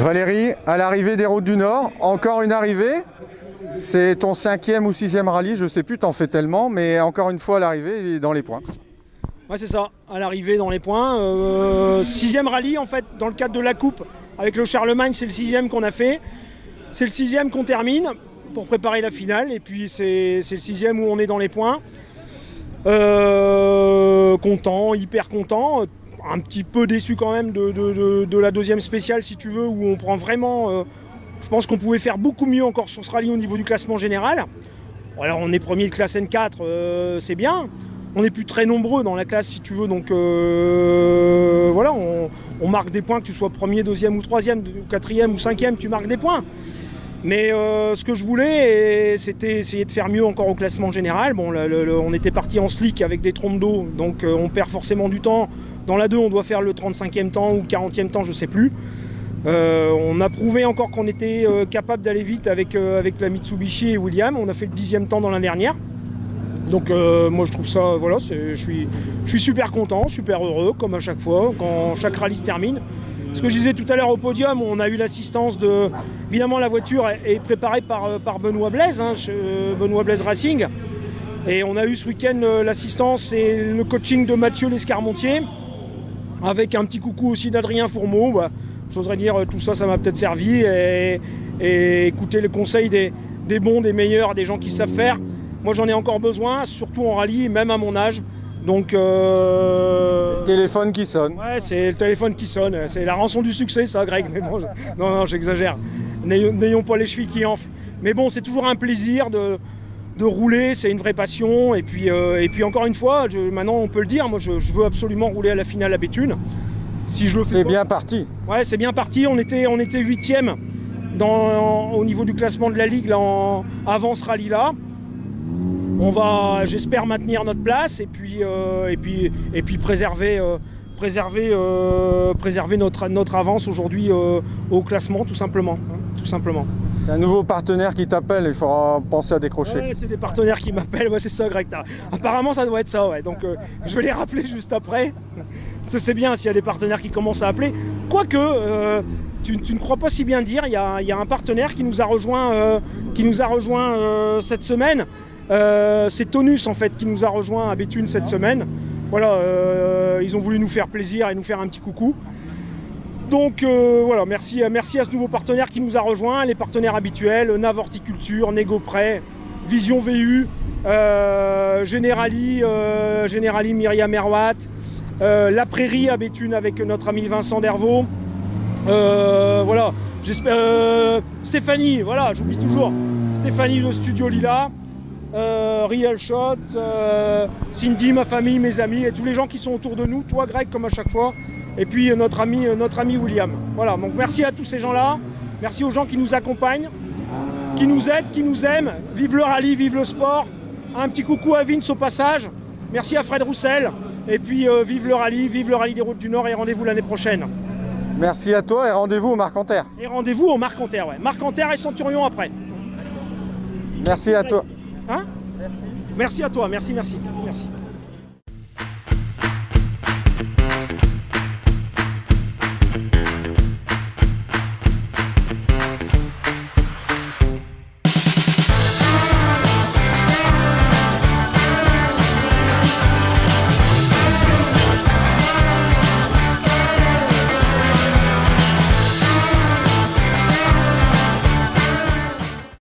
Valérie, à l'arrivée des routes du Nord, encore une arrivée. C'est ton cinquième ou sixième rallye, je sais plus, t'en fais tellement, mais encore une fois à l'arrivée dans les points. Ouais, c'est ça, à l'arrivée dans les points. Euh, sixième rallye en fait, dans le cadre de la coupe. Avec le Charlemagne, c'est le sixième qu'on a fait. C'est le sixième qu'on termine pour préparer la finale. Et puis c'est le sixième où on est dans les points. Euh, content, hyper content un petit peu déçu quand même de, la deuxième spéciale, si tu veux, où on prend vraiment. Euh, je pense qu'on pouvait faire beaucoup mieux encore sur ce rallye au niveau du classement général. Alors, on est premier de classe N4, euh, c'est bien. On n'est plus très nombreux dans la classe, si tu veux, donc euh, voilà, on, marque des points, que tu sois premier, deuxième ou troisième, ou quatrième ou cinquième, tu marques des points. Mais ce que je voulais, c'était essayer de faire mieux encore au classement général. Bon, on était parti en slick avec des trompes d'eau, donc on perd forcément du temps. Dans la 2, on doit faire le 35e temps ou 40e temps, je ne sais plus. Euh, on a prouvé encore qu'on était euh, capable d'aller vite avec, euh, avec la Mitsubishi et William. On a fait le 10e temps dans la dernière. Donc moi je trouve ça, voilà, je suis, je suis super content, super heureux, comme à chaque fois, quand chaque rallye se termine. Ce que je disais tout à l'heure au podium, on a eu l'assistance de. Évidemment, la voiture est préparée par, par Benoît Blaise, hein, Benoît Blaise Racing. Et on a eu ce week-end l'assistance et le coaching de Mathieu Lescarmontier avec un petit coucou aussi d'Adrien Fourmeau. Bah, J'oserais dire euh, tout ça, ça m'a peut-être servi et, écouter les conseils des, bons, des meilleurs, des gens qui savent faire. Moi j'en ai encore besoin, surtout en rallye, même à mon âge. Donc euh... téléphone qui sonne. Ouais, c'est le téléphone qui sonne. C'est la rançon du succès, ça, Greg. Mais bon, non, non, j'exagère. N'ayons pas les chevilles qui enflent. Mais bon, c'est toujours un plaisir de, de rouler, c'est une vraie passion. Et puis, euh, et puis encore une fois, maintenant on peut le dire, moi je, veux absolument rouler à la finale à Béthune. Si je le fais. C'est bien parti. Ouais, c'est bien parti. On était, on était huitième au niveau du classement de la ligue en, avant ce rallye-là. On va, j'espère, maintenir notre place et puis, euh, et puis, et puis préserver, euh, préserver, préserver notre, notre avance aujourd'hui au classement, tout simplement. Hein, tout simplement un nouveau partenaire qui t'appelle, il faudra penser à décrocher. Ouais, c'est des partenaires qui m'appellent, ouais, c'est ça, Greg. Apparemment, ça doit être ça, ouais. Donc, euh, je vais les rappeler juste après. C'est bien s'il y a des partenaires qui commencent à appeler. Quoique, euh, tu, ne crois pas si bien dire, il y a, un partenaire qui nous a rejoint, euh, qui nous a rejoint cette semaine. C'est Tonus, en fait, qui nous a rejoint à Béthune cette semaine. Voilà, ils ont voulu nous faire plaisir et nous faire un petit coucou. Donc euh, voilà, merci, merci à ce nouveau partenaire qui nous a rejoint, les partenaires habituels, NAV Horticulture, Vision VU, euh, Generali, euh, Generali Myriam Erwat, La Prairie à Béthune avec notre ami Vincent Dervaux. voilà, j'espère. Stéphanie, voilà, j'oublie toujours. Stéphanie de Studio Lila. Real Shot, Cindy, ma famille, mes amis et tous les gens qui sont autour de nous, toi Greg comme à chaque fois, et puis euh, notre ami, euh, notre ami William. Voilà, donc merci à tous ces gens-là, merci aux gens qui nous accompagnent, qui nous aident, qui nous aiment. Vive le rallye, vive le sport. Un petit coucou à Vince au passage. Merci à Fred Roussel. Et puis euh, vive le rallye, vive le rallye des routes du Nord et rendez-vous l'année prochaine. Merci à toi et rendez-vous au Marc Anter. Et rendez-vous au Marc Anter, ouais. Marc Anter et Centurion après. Merci à toi. Hein? Merci. à toi, merci, merci. Merci.